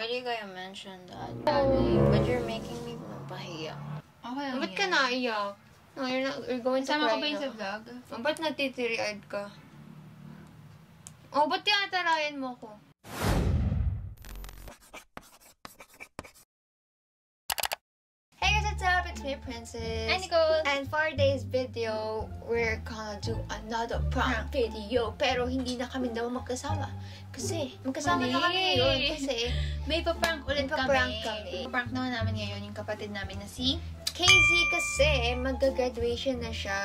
Why do you gotta mention that? Daddy. But you're making me mapahiya. Okay lang Ba't ka naiyak? No, you're, not, you're going to Sama cry ko ba sa vlog? Oh, ba't natitiri-eyed ka? Oh, ba't tinatarayan mo ko? Hey guys, what's up? It's me, Princess. Hi, Nicole! And for video, we're gonna do another prank video. Pero hindi na kami daw magkasama. Kasi, magkasama na kami ngayon. Kasi, May paprank ulit May kami. paprank kami. Paprank naman namin ngayon yung kapatid namin na si Casey kasi, mag-graduation na siya.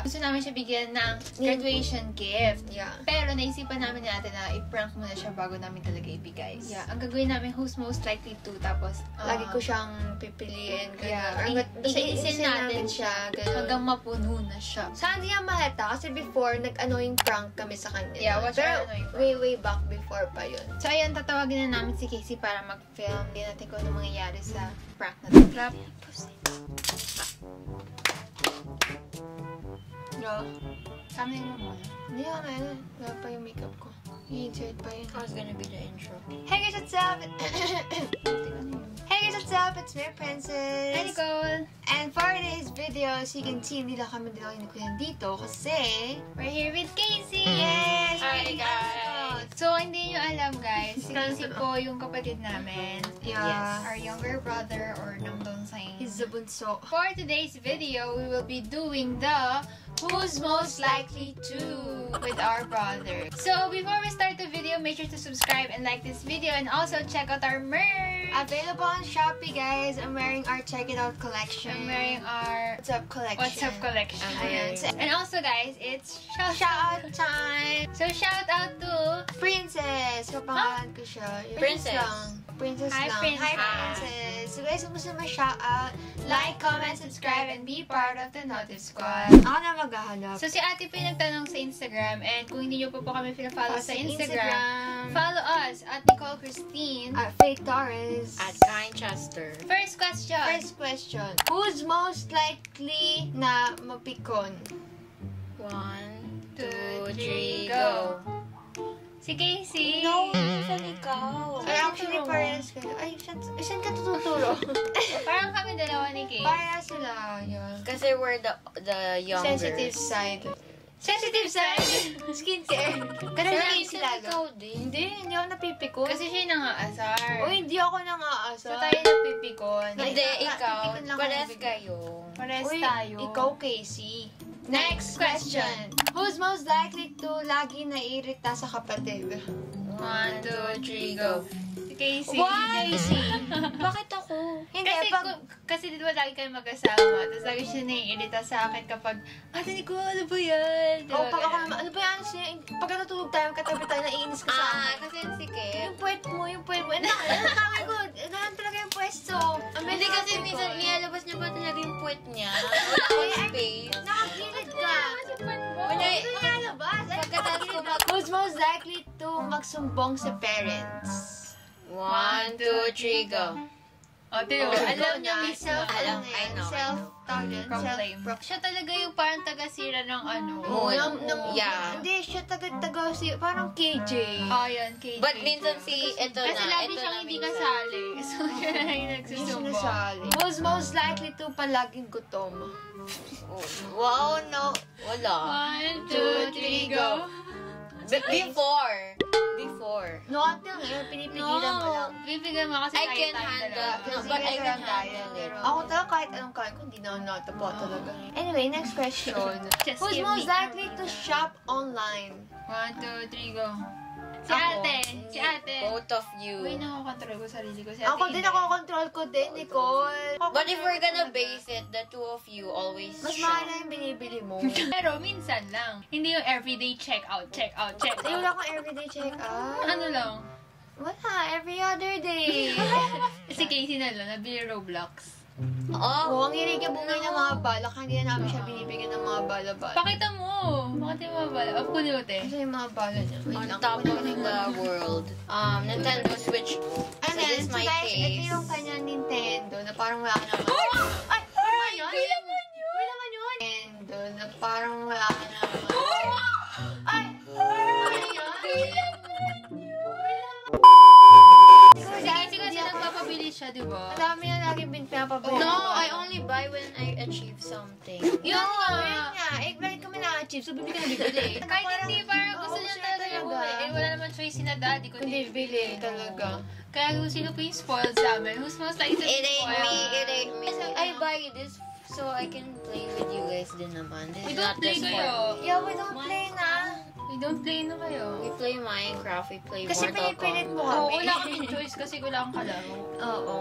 Gusto namin siya bigyan ng graduation gift. Yeah. Pero naisipan namin natin na i-prank muna siya bago namin talaga ibigay. Yeah. Ang gagawin namin, who's most likely to, tapos Lagi ah, ko siyang pipiliin. Ganun. Yeah. Hanggat, I- basta iinisin iinisin natin namin siya. Ganun. hanggang mapuno na siya. Sana hindi niya malata kasi before, nag-annoying prank kami sa kanya. Yeah, what's Pero way, way back before pa yun. So, ayun, tatawagin na namin si Casey para mag-film. Hindi natin kung ano mangyayari sa prank na to. Clap. Kamay mo muna. Hindi ako na yun. Wala pa yung makeup ko. I-insert pa yun. How's gonna be the intro? Hey guys, what's up? hey guys, what's up? It's me, Princess. Hi, Nicole! And for today's video, as you can see, hindi lang kami dalawa ni Kuya dito kasi... We're here with Casey! Yes! Hi, guys! So, hindi nyo alam, guys. Si Casey po yung kapatid namin. Yeah. Yes. Our younger brother or namdong saying. He's the bunso. For today's video, we will be doing the Who's Most Likely To with our brother. So, before we start the video, make sure to subscribe and like this video and also check out our merch. Available on Shopee, guys. I'm wearing our Check It Out collection. I'm wearing our What's Up collection. What's Up collection. Ayan. And also, guys, it's shout, Shout out time! So, shout out to Princess! Kapangalan ko siya. Yung Princess. Princess Hi, lang. Princess. Hi, Princess. So guys, kung gusto mo shout out, like, comment, subscribe, and be part of the Notif Squad. Ako na maghahanap. So, si ate po yung nagtanong sa Instagram and kung hindi nyo pa po kami follow sa Sa Instagram, follow us at Nicole Christine. At Faith Torres. At Kind Chester. First question. First question. Who's most likely na mapikon? One, two, three, go. Si Casey. No, saan ikaw? Ay, actually, parehas kayo. Ay, saan, saan ka tuturo? Parang kami dalawa ni Casey. Parehas sila. Yun. Kasi we're the the younger. Sensitive side. Sensitive side. Skincare. Pero lang sila. ikaw din. Hindi, hindi ako napipikon. Kasi siya yung nangaasar. Uy, hindi ako nangaasar. So, tayo napipikon. Hindi, ikaw. ako. kayo. Pares Uy, tayo. ikaw, Casey. Next question. Who's most likely to lagi naiirita sa kapatid? One, two, three, go. Si Casey. Why? Bakit ako? Hindi, Kasi, pag... kasi di ba lagi kayo magkasama, tapos lagi siya naiirita sa akin kapag, Ate Nicole, ano ba yan? Di Oh, pag ako naman, ano ba yan? Siya, pag natutulog tayo, katabi tayo, naiinis ka sa Ah, akin. kasi sikip. Yung puwet mo, yung puwet mo. Ano, ano tawag ko? Ganun talaga yung pwesto. Hindi kasi minsan nilalabas niya pa talaga yung puwet niya. Wala Who's most likely to magsumbong sa parents? One, two, three, go. Ate, oh, Oh, alam niya mismo. Self, Alam, ano I know, I Self, know. tawag yan, Proclaim. self- Siya talaga yung parang taga-sira ng ano. Mood. Nam, nam, Yeah. Hindi, siya taga-taga si, parang KJ. Oh, yun, KJ. But minsan si, ito na, Kasi lagi ito siyang hindi kasali. So, siya na yung nasali. Who's most likely to palaging gutom? Oh, Wow, no. Wala. One, two, three. Be- before. Before. No, until ngayon, pinipigilan mo lang. bibigyan mo kasi I tayo can tayong handle. dalawa. No, but I can handle it. pero Ako talaga kahit anong kain ko, hindi na ako natapa talaga. Anyway, next question. Just Who's give most likely to shop online? One, two, three, go. Si Ako. ate. Si ate. Both of you. Uy, nakakontrol ko sarili ko. Si ate Ako din, ako control ko din, Nicole. But if we're gonna base it, the two of you always Mas mahal na yung binibili mo. Pero minsan lang. Hindi yung everyday check out, check out, check out. wala akong everyday check out. Ano lang? Wala, every other day. Si Casey na lang, nabili Roblox. Oo, Oh, ang hilig niya bumili ng mga balak. Hindi na namin siya binibigyan ng mga bala-bala. Pakita mo! Bakit yung mga bala? Of kunin mo, te. Kasi yung mga bala niya. On top of yung the world. Um, Nintendo Switch. And then, so my guys, ito case. yung kanyang Nintendo na parang wala naman. Ay! Yun? Hindi naman yun! Hindi naman yun! Nintendo na parang wala naman. Di ba? Ang dami na lagi bin pinapabili. No, I only buy when I achieve something. Yun nga. yun nga. Eh, bakit kami na-achieve? So, bibili ka na bibili. Kahit hindi, parang gusto niya talaga yung bumili. Eh, wala naman choice na daddy kundi Kundi bibili talaga. Kaya kung sino po yung spoiled sa amin, who's most likely to be It ain't me, it ain't me. I buy this so I can play with you guys din naman. This We don't not play kayo. Yeah, we don't play na. We don't play na kayo. We play Minecraft, we play Kasi Mortal pinipilit mo Kombat. Oo, kami. wala kaming choice kasi wala akong kalaro. Oo.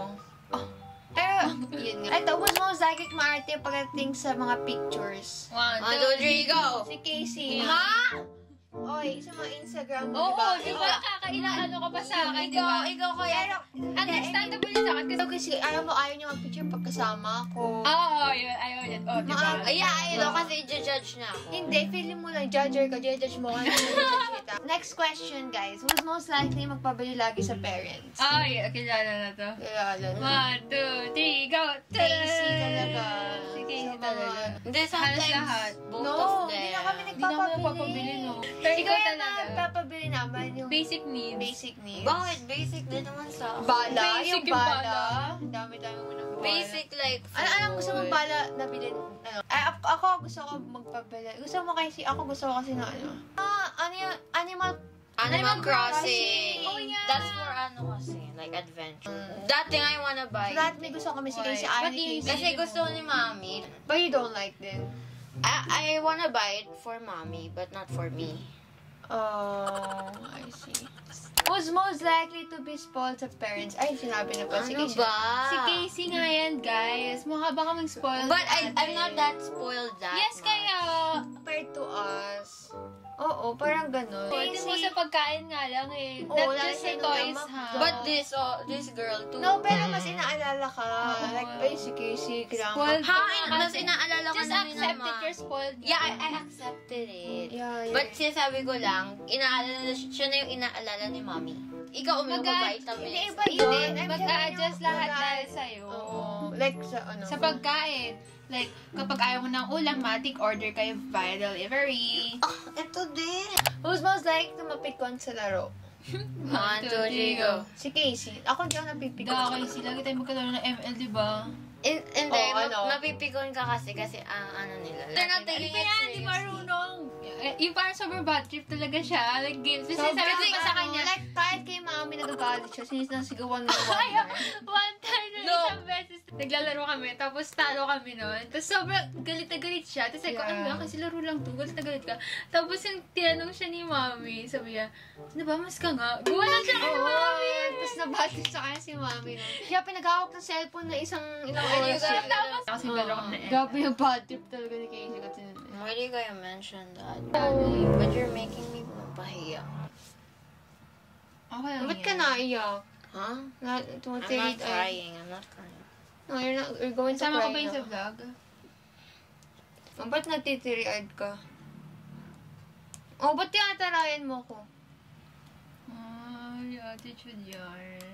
Pero, yun nga. Ito, was most likely maarte pagdating sa mga pictures. One, two, three, go! Si Casey. Ha? Oy, sa mga Instagram mo, Oo, diba? di ba? Kakailang ano ka pa sa akin, di Ikaw, ba? ikaw kaya. Understandable yun sa akin kasi... Kasi, alam mo, ayaw niya mag-picture pagkasama ko. Oo, yun, ayaw yan. Oh, di ba? Ay, yeah, ayun no, kasi i-judge na ako. Hindi, feeling mo lang, judger ka, judge mo ka, judge kita. Next question, guys. Who's most likely magpabili lagi sa parents? Ay, kilala na to. Alam mo. One, two, three, go! Casey Hindi, Halos sometimes, lahat. both No, of hindi them. na kami Hindi naman nagpapabili. napapabili, no? Pero Ikaw talaga. nagpapabili naman yung Basic needs. basic needs. Bakit? Basic din naman sa. Bala, Basic yung bala. bala. Ang dami-dami mo ng bala. Basic like food. Ano, anong gusto mong bala na bilhin? Ano? Ay, ako, ako gusto ko magpabili. Gusto mo kasi, ako gusto ko kasi na ano. Ah, ano yung, animal, Animal Crossing. Crossing. Oh, yeah. That's for ano kasi, like adventure. That thing I wanna buy. so lahat may gusto kami si Casey, Why? ayaw Ba't ni yung- Casey. Kasi gusto ni mommy. But you don't like them. I, I wanna buy it for mommy, but not for me. Oh, I see. Who's most likely to be spoiled sa parents? Ay, sinabi na pa si Ano Casey. ba? Si Casey nga yan, guys. Mukha ba kaming spoiled? But I? I'm not that spoiled that Yes, much. kaya. Compared to us. Oo, parang ganun. Pwede mo sa pagkain nga lang eh. Oo, Not lalo just sa sa toys, nung ha? But this, oh, this girl too. No, pero mas inaalala ka. Like, ay, si Casey, kailangan Spoiled Ha? ka nga In, mas kasi. inaalala ko Just na ni accept it, naman. you're spoiled. Yeah, I, I accepted it. Yeah, yeah. But sinasabi ko lang, inaalala siya, siya na yung inaalala ni mommy. Ikaw uminom ka Mag- vitamins. Hindi, iba yun. I'm mag-a-adjust telling you, lahat mag-a- dahil sa'yo. Oo. Like, sa ano. Sa pagkain. Like, kapag ayaw mo ng ulam, matik order kayo via delivery. Ah, ito din. Who's most likely to mapikon sa laro? One, two, three, go. Si Casey. Ako di ako napipikon. Kayo sila, lagi tayo magkalaro ng ML, di ba? In, hindi, Oo, ma- ano? mapipikon ka kasi kasi ang ano nila. They're not taking Ano it ba yan? Di seriously. marunong. Eh, Yung parang sober bad trip talaga siya. Like, games. Kasi Sobrang sabi ko pa sa ano, kanya, Like, kahit kay mami nagagalit siya, sinis nang sigawan mo Ay, yung one time na No. isang beses, naglalaro kami, tapos talo kami noon. Tapos sobrang galit na galit siya. Tapos ako, Yeah. ano ba, kasi laro lang to, galit na galit ka. Tapos yung tinanong siya ni mami, sabi niya, ano ba, mas ka nga? Gawa lang siya kay Oo. mami. Tapos nabati sa kanya si mami. Siya pinag-hawak ng cellphone na isang ilang oras. Tapos, kasi laro kami na Grabe yung bad trip talaga ni Casey. Kasi, Why do you guys mention that? Oh. But you're making me mapahiya. Okay lang ba't ka naiyak? Huh? Na, I'm not ay. crying. I'm not crying. No, you're, not, you're going to Sama ko cry ba yun sa vlog? Oh, ba't natitiri-eyed ka? Oh, ba't tinatarayan mo ko? Ay, attitude yan.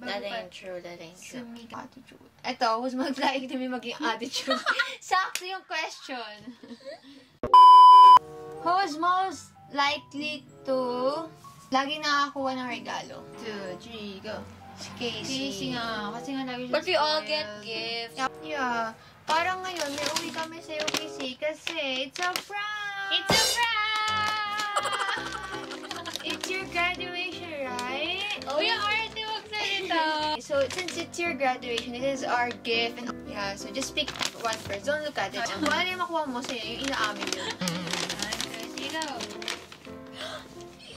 That ain't true. That ain't true. Sumi attitude. Ito, who's most likely to be maging attitude? Sakto yung question. Who's most likely to lagi nakakuha ng regalo? Two, three, go. Si Casey. Casey nga, kasi nga lagi siya But we all get gifts. Yeah. Parang ngayon, may uwi kami sa UPC kasi it's a prank! It's a prank! Your graduation, this is our gift. And, yeah, so just pick one first. Don't look at it. Kung ano yung makuha mo sa'yo, yung inaamin mo. Go.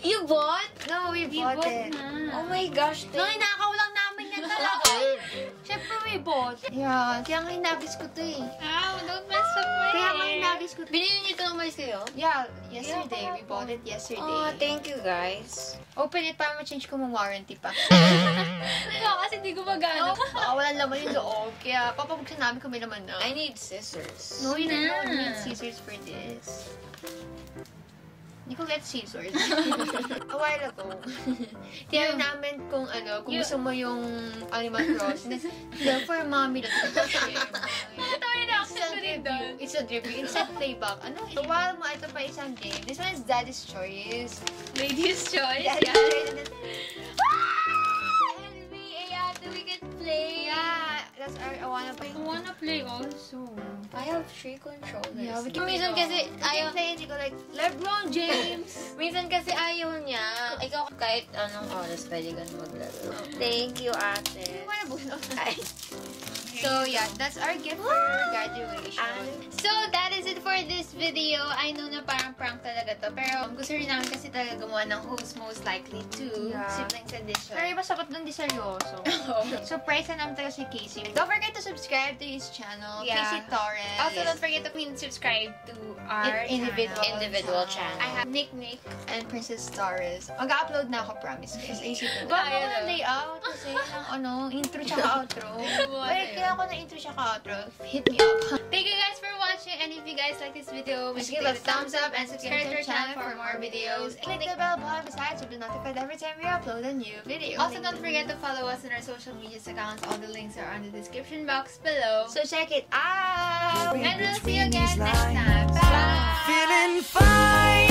You bought? No, we We bought bought it. na. Oh my gosh. No, hinakaw lang namin yan talaga. Siyempre, we bought. Yeah, kaya nga hinagis ko to eh. Ow, don't mess up my Kaya nga hair. hinagis ko to. Binili niyo ito ng mais kayo? Yeah, yesterday. We bought it yesterday. Oh, thank you guys. Open it para ma-change ko mong warranty pa. Ito, kasi di gumagana. Baka walang laman yung loob. Kaya papabuksan namin kung may laman na. I need scissors. No, you don't need scissors for this. Get scissors. A while ago, tinanong namin kung ano, kung You- gusto mo yung Animal Crossing. Yeah, for mommy lang. Tayo na It's ako a review. It's a review. It's a playback. Ano? While mo, ito pa isang game. This one is Daddy's Choice. Ladies' choice, Daddy's Have three controllers. Yeah, we can minsan play kasi I ayaw, can play it, you go like, LeBron James! minsan kasi ayaw niya. Ikaw kahit anong oras pwede ka na maglaro. Thank you, ate. Wanna buno? Ay, So yeah, that's our gift for your graduation. So, that is it for this video. I know na parang prank talaga to. Pero gusto rin namin kasi talaga gumawa ng who's most likely to. Yeah. Siblings edition. Pero iba sapat dun di seryoso. Surprise na naman talaga si Casey. Don't forget to subscribe to his channel, Yeah. Casey Torres. Also, Yes. don't forget to please subscribe to our In- individual. channel. Individual channel. I have Nick Nick. and Princess Torres. Mag-upload na ako, promise guys. Isipin. Ba, Ba, ayun, mga oh. layout kasi ng ano, intro tsaka outro. Wait, ayun. Kaya ako na intro tsaka outro. Hit me up. Thank you guys for watching. And if you guys like this video, please give a thumbs up and subscribe to our channel for more videos. And Click the bell button beside to be notified every time we upload a new video. Also, don't forget to follow us on our social media accounts. All the links are on the description box below. So check it out! and we'll see you again next time. Bye! feeling fine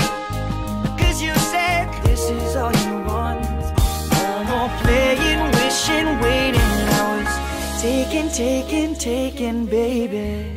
Cause you said this is all taken, taken, taken, baby